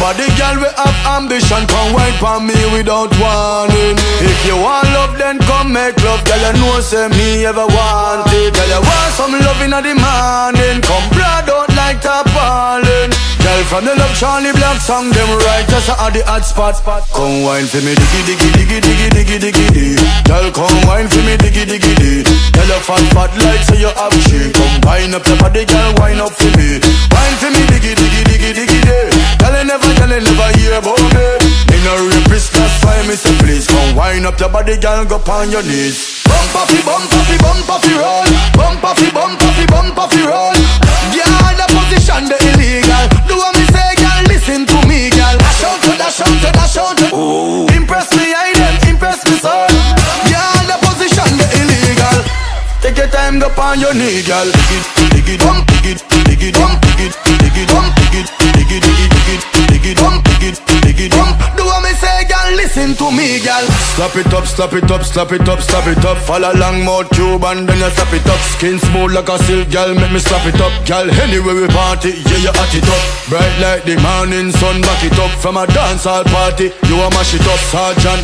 body, girl, we have ambition. Come wine for me without warning. If you want love, then come make love. Girl, you know say me ever want it. Girl, you want some love in the morning. Come broad out like tarpaulin. Girl, from the love Charly Black song, them right just at the hot spot. Come wine for me, diggy diggy diggy diggy diggy diggy diggy. Girl, come wine for me, diggy diggy diggy. Girl, you fat fat like say you have shit. Come wine up your body, girl, wine up for me. Wine you never, girl, hear about me. Me no rapist, that's why me say please come wine up your body, girl, go on your knees. Bump off, bump off, bump off, roll. Bump off, bump off, bump off, roll. Yeah, the position the illegal. Do what me say, girl, listen to me, girl. Dash out, to dash out, to dash out. Ooh. Impress me, I them impress me, son. Yeah, the position the illegal. Take your time, go on your knee, girl. Dig it, dig it, bump, dig it, dig it, bump. Do what me say, girl, listen to me, girl. Slap it up, slap it up, slap it up, slap it up. Fall along mouth tube and then you slap it up. Skin smooth like a silk, girl, make me slap it up, girl. Anyway we party, yeah you hot it up. Bright like the morning sun, back it up. From a dancehall party, you a mash it up, sergeant.